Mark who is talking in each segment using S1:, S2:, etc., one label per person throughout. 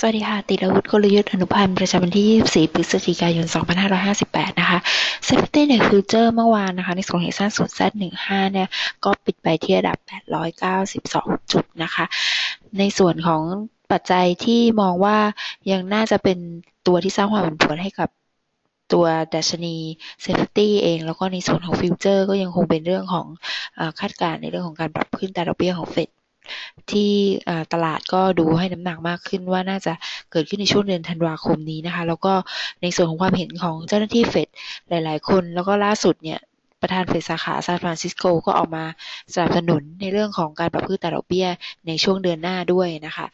S1: สวัสดีค่ะ ติดอาวุธกลยุทธ์อนุพันธ์ประจำวันที่ 24 พฤศจิกายน 2558 นะคะ Safety ในฟิวเจอร์เมื่อวานนะคะ ในส่วนของสั้นสุด Z15 เนี่ย ก็ปิดไปที่ระดับ 892 จุดนะคะ ในส่วนของปัจจัยที่มองว่ายังน่าจะเป็นตัวที่สร้างความผันผวนให้กับตัวดัชนี Safety เอง แล้วก็ในส่วนของฟิวเจอร์ก็ยังคงเป็นเรื่องของอคาดการณ์ในเรื่องของการปรับขึ้นอัตราดอกเบี้ยของเฟด ที่ตลาดก็ดูให้น้ำหนักมากขึ้นว่าน่าจะเกิดขึ้นในช่วงเดือนธันวาคมนี้นะคะ แล้วก็ในส่วนของความเห็นของเจ้าหน้าที่เฟดหลาย ๆ คน แล้วก็ล่าสุดเนี่ย ประธานเฟดสาขาซานฟรานซิสโกก็ออกมาสนับสนุนในเรื่องของการปรับขึ้นแต่ดอกเบี้ยในช่วงเดือนหน้าด้วยนะคะ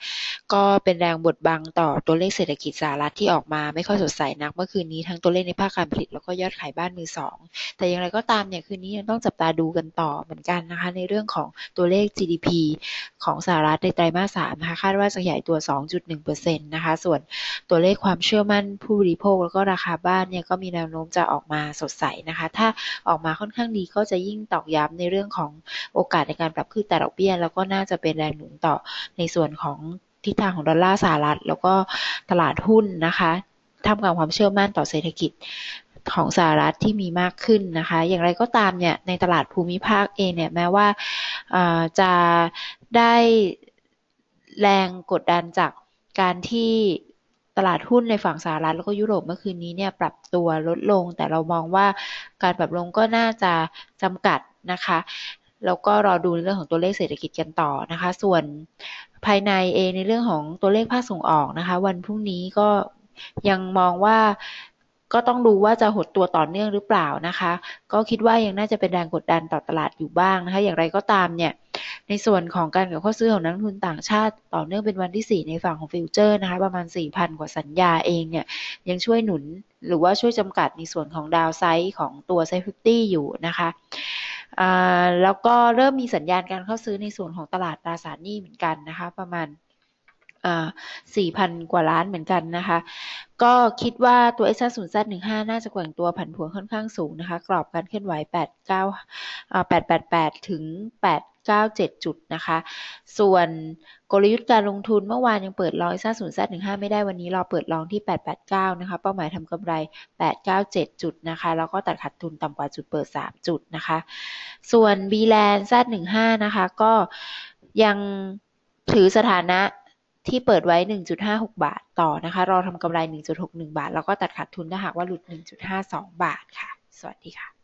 S1: ก็เป็นแรงบดบังต่อตัวเลขเศรษฐกิจสหรัฐที่ออกมาไม่ค่อยสดใสนักเมื่อคืนนี้ทั้งตัวเลขในภาคการผลิตแล้วก็ยอดขายบ้านมือสองแต่อย่างไรก็ตามเนี่ยคืนนี้ยังต้องจับตาดูกันต่อเหมือนกันนะคะ ในเรื่องของตัวเลข GDP ของสหรัฐในไตรมาสสามนะคะคาดว่าจะใหญ่ตัว 2.1%นะคะ ส่วนตัวเลขความเชื่อมั่นผู้บริโภคแล้วก็ราคาบ้านเนี่ยก็มีแนวโน้มจะออกมาสดใสนะคะ ถ้าออกมาค่อนข้างดีก็จะยิ่งตอกย้ำในเรื่องของโอกาสในการปรับขึ้นแต่ดอกเบี้ย แล้วก็น่าจะเป็นแรงหนุนต่อในส่วนของทิศทางของดอลลาร์สหรัฐ แล้วก็ตลาดหุ้นนะคะทำกลางความเชื่อมั่นต่อเศรษฐกิจของสหรัฐที่มีมากขึ้นนะคะ อย่างไรก็ตามเนี่ยในตลาดภูมิภาคเองเนี่ยแม้ว่าจะได้แรงกดดันจากการที่ ตลาดหุ้นในฝั่งสหรัฐแล้วก็ยุโรปเมื่อคืนนี้เนี่ยปรับตัวลดลง แต่เรามองว่าการปรับลงก็น่าจะจำกัดนะคะแล้วก็รอดูในเรื่องของตัวเลขเศรษฐกิจกันต่อนะคะ ส่วนภายในเองในเรื่องของตัวเลขภาคส่งออกนะคะ วันพรุ่งนี้ก็ยังมองว่าก็ต้องดูว่าจะหดตัวต่อเนื่องหรือเปล่านะคะ ก็คิดว่ายังน่าจะเป็นแรงกดดันต่อตลาดอยู่บ้างนะคะ อย่างไรก็ตามเนี่ย ในส่วนของการเกิดเข้าซื้อของนักลงทุนต่างชาติ ต่อเนื่องเป็นวันที่ 4 ในฝั่งของฟิวเจอร์นะคะ ประมาณ 4,000 กว่าสัญญาเองเนี่ย ยังช่วยหนุนหรือว่าช่วยจำกัดในส่วนของ downside ของตัว SET50 อยู่นะคะแล้วก็เริ่มมีสัญญาณการเข้าซื้อในส่วนของตลาดตราสารหนี้เหมือนกันนะคะ ประมาณสี่พันกว่าล้านเหมือนกันนะคะ ก็คิดว่าตัว s 0 z 15น่าจะแกว่งตัวผันผวนค่อนข้างสูงนะคะ กรอบการเคลื่อนไหว8 9 888 ถึง 97 จุดนะคะ ส่วนกลยุทธ์การลงทุนเมื่อวานยังเปิดรอยซ่าศูนย์แซดหนึ่งห้าไม่ได้วันนี้เราเปิดลองที่ 889 นะคะ เป้าหมายทำกำไร 897 จุดนะคะ แล้วก็ตัดขาดทุนต่ำกว่าจุดเปิด 3 จุดนะคะ ส่วน b l a n d Z15 นะคะ ก็ยังถือสถานะที่เปิดไว้ 1.56 บาทต่อนะคะ รอทำกำไร 1.61 บาท แล้วก็ตัดขาดทุนถ้าหากว่าหลุด 1.52 บาทค่ะ สวัสดีค่ะ